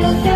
do